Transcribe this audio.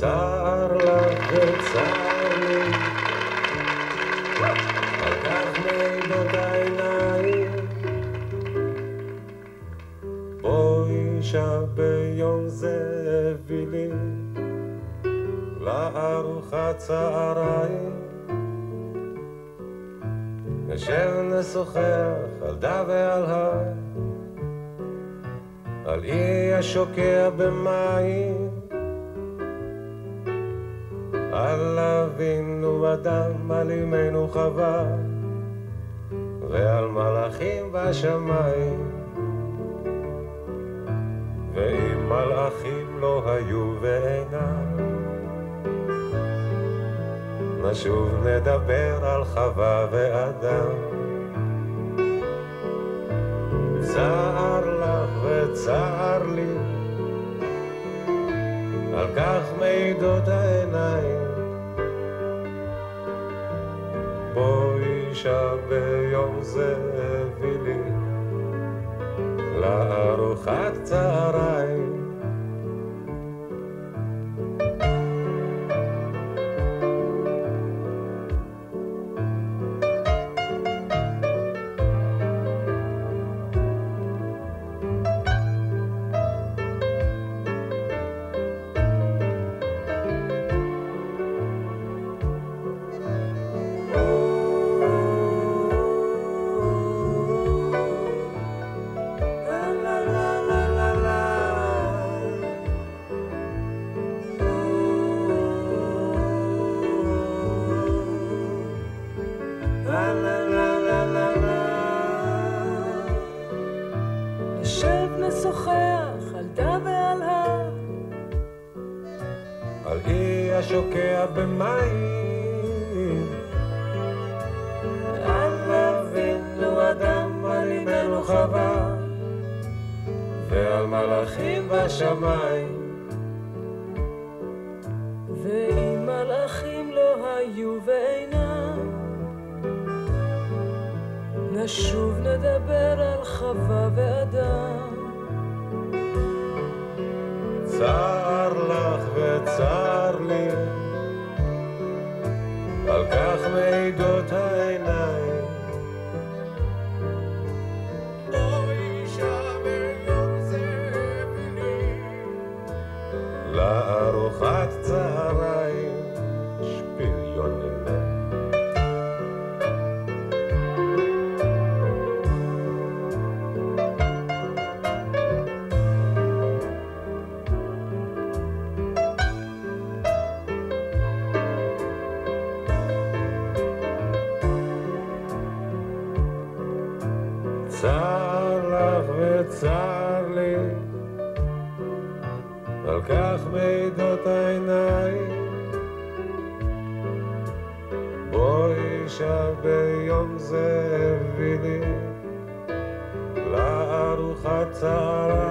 צר לך וצר לי, כך מעידות העיניים. בואי אישה ביום זה הביא לי לארוחת צהריים. נשב נשוחח על דה ועל הר, על אי השוקע במים. על אבינו אדם, על אמנו חווה, ועל מלאכים בשמיים. ואם מלאכים לא היו ואינם, נשוב נדבר על חווה ואדם. צער לך וצער לי, על כך מעידות העיניים. בואי אישה ביום זה הביא לי לארוחת צהריים. השוקע במים. על אבינו אדם, על אמנו חווה, ועל מלאכים בשמיים. ואם מלאכים לא היו ואינם, נשוב נדבר על חווה ואדם. צר לך וצר לי, על כך מעידות העיניים. לארוחת צהריים צר לך וצר לי, על כך מעידות העיניים. בואי אישה ביום זה הביא לי לארוחת צהריים.